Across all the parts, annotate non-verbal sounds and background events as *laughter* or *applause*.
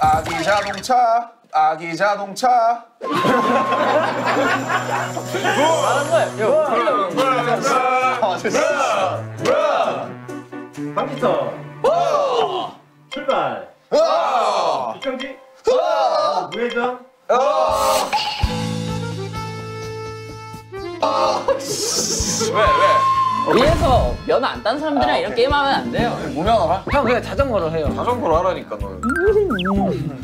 아기 자동차 아기 자동차. 컴퓨터 출발 경기 우회전 위에서 면안딴 사람들이랑 이런 게임 하면 안 돼요. 무면허라? 형 그냥 자전거로 해요. 자전거로 하라니까 너 *laughs*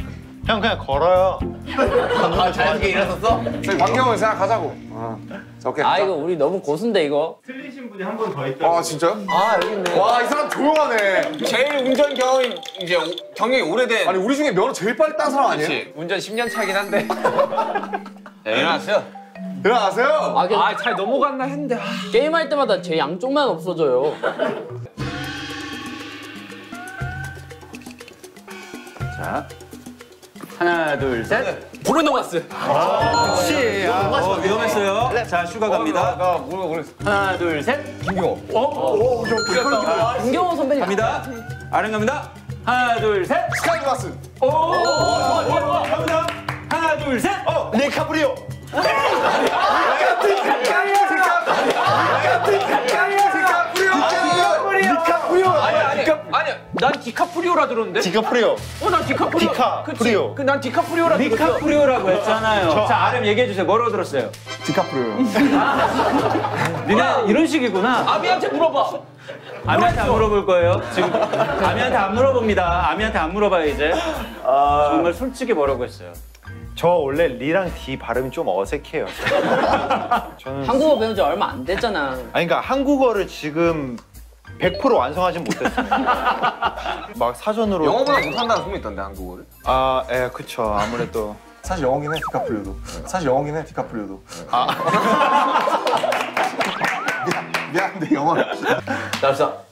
형 그냥 걸어요 아, 자연스럽게 *laughs* 일어섰어? 저희 광경을 생각하자고 어. 자, 오케이 아 이거 우리 너무 고수인데 이거. 틀리신 분이 한 분 더 있다고 아 진짜요? 아 여기 있네. 와 이 사람 조용하네 제일 운전 경험이 이제 오- 경력이 오래된 아니 우리 중에 면허 제일 빨리 딴 사람 아니에요? 운전 10년 차긴 한데 *laughs* 네, 일어났어요 일어나세요 아, 그 아잘 넘어갔나 했는데 아. 게임할 때마다 제 양쪽만 없어져요. 자, 하나, 둘, 셋. 브루노마스. 그렇지. 아, 어, 위험했어요. 자, 슈가 갑니다. 나 뭐라 그랬어 하나, 둘, 셋. 김경호 선배님. 갑니다. RM 갑니다. 하나, 둘, 셋. 스카이glass 갑니다. 하나, 둘, 셋. 어, 아니 아니 난 디카프리오라 들었는데 디카프리오 어 난 디카프리오 디카프리오. 그치 그난 디카프리오라 들었어 디카프리오라고 했잖아요. 자, RM 얘기해 주세요. 뭐라고 들었어요? 디카프리오 *laughs* 니네 이런 식이구나. 아미한테 물어봐 아미한테 안 물어볼 거예요. 지금 아미한테 안 물어봅니다. 아미한테 안 물어봐요 이제. 정말 솔직히 뭐라고 했어요? 저 원래 리랑 디 발음이 좀 어색해요. *laughs* 저는 한국어 배운 지 얼마 안 됐잖아. 아니 그러니까 한국어를 지금 100% 완성하진 못했어요. *laughs* 막 사전으로 영어보다 못한다는 소문이 있던데 한국어를? 아, 예, 그쵸. 아무래도. 사실 영어긴 해 디카프리오도. 사실 영어긴 해 디카프리오도. *laughs* 미안, 미안한데 영어 나왔어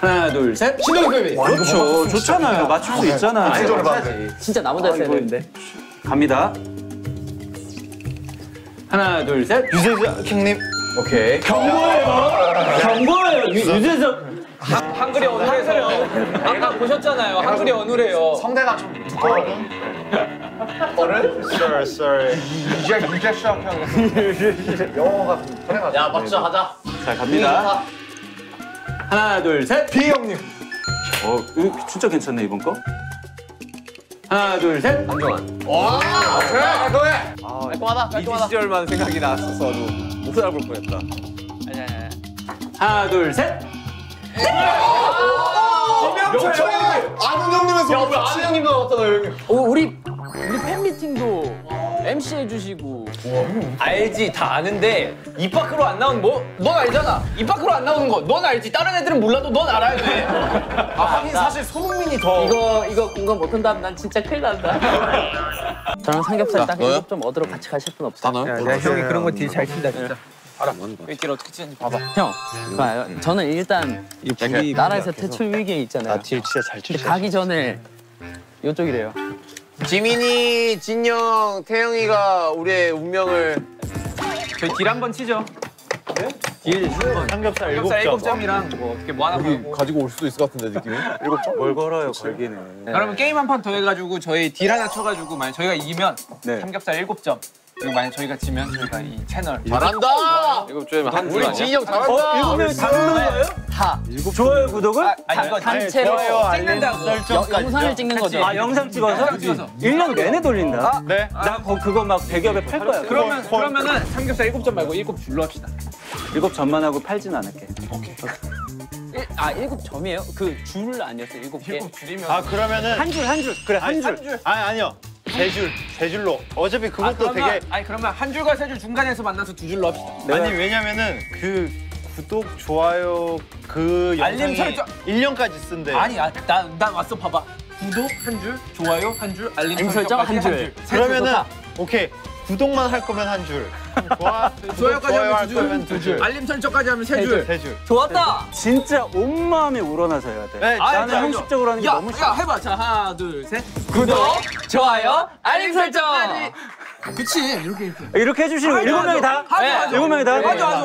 하나, 둘, 셋. 신동엽 선배님 그렇죠. 좋잖아요. 맞출 수 있잖아. 진짜로 봐. 진짜 나 혼자 했어야 되는데. 갑니다. 하나, 둘, 셋. 유재석 킹님. 오케이 경고예요. 유- 유재석. 한글이 어눌해서요 아까 보셨잖아요 한글이 어눌해요 성대가 좀 두꺼워요 어른? Sorry, sorry. 이제 이제 시작하는 영어가 좀 편해가지고 야 박수 하자. 자, 갑니다. 하나, 둘, 셋. 비 형님 어, 이거 진짜 괜찮네, 이번 거. 하나, 둘, 셋. 와 그래 너해 깔끔하다. 이 시절만 생각이 났었어도 못 알아볼 뻔했다 하나, 둘, 셋. 명철 아는 형님에서 야 왜 아는 형님도 나왔잖아 형님 어, 우리 우리 팬 미팅도 MC 해주시고. 알지 다 아는데 입 밖으로 안 나오는 뭐넌 알잖아 입 밖으로 안 나오는 거 넌 알지 다른 애들은 몰라도 넌 알아야 돼 아 하긴 사실 손흥민이 더 이거 이거 공감 못한다면 난 진짜 큰일 난다. 저랑 삼겹살 딱? 일곱 점 얻으러 같이 가실 분 없어? 너요? 형이 그런 거 deal 잘 친다 진짜 deal 어떻게 치는지 봐봐 형, 봐요. 저는 일단 나라에서 퇴출 위기에 있잖아요. deal 진짜 잘 근데 가기 전에 이쪽이래요. 지민이, 진 형, 태형이가 우리의 운명을 저희 deal 한 번 치죠. 삼겹살 일곱 사 점. 7점이랑 뭐 어떻게 뭐 하나 걸고 가지고 올 수도 있을 것 같은데 느낌이 *laughs* 뭘 걸어요, 걸기는. 그러면 게임 한 판 더 해가지고 저희 deal 하나 쳐가지고 만약 저희가 이기면 네. 삼겹살 7점 그리고 만약 저희가 지면 저희가 이 채널 잘한다 7점이면 한 우리 지인이 형 잘한다 어, 일곱 명이 다 누르는 거예요? 다 좋아요, 구독을? 아니 이거 단체로 찍는다고 영- 영상을 찍는 거죠. 아, 영상 찍어서? 영상 찍어서. 1년 내내 돌린다. 네. 나 거, 그거 막 100여 배팔 거야. 그러면 그러면은 삼겹살 7점 말고 7 줄로 합시다 일곱 점만 하고 팔진 않을게. 일- 아 일곱 점이에요? 그 줄 아니었어요? 일곱 개? 줄이면 아, 그러면은. 한 줄, 한 줄. 그래, 한 줄. 아니, 아니요. 세 줄. 세 줄로. 어차피 아, 그것도 그러면, 되게. 아니 그러면 한 줄과 세 줄 중간에서 만나서 두 줄로 합시다 아니, 왜냐면은 그 구독, 좋아요, 그 알림 설정. 1년까지 쓴대. 아니 아, 나, 나 왔어 봐봐 구독 한 줄, 좋아요 한 줄, 알림, 알림 설정 한 줄. 세 줄로 그러면은, 다. 오케이. 구독만 할 거면 한 줄. 좋아, *laughs* 좋아요까지 좋아요 하면 할 두 줄, 거면 두 줄. 알림 설정까지 하면 세 줄. 세 줄. 좋았다. 진짜 온 마음이 우러나서 해야 돼. 네, 아, 나는 알죠, 형식적으로 하는 게 야, 너무 싫어. 야, 해봐. 자, 하나, 둘, 셋. 구독, 좋아요, 알림 설정까지. 그치, 이렇게 이렇게. 이렇게 해주시는 거 일곱 명이 다? 하죠, 하죠. 일곱 명이 다? 하죠, 하죠.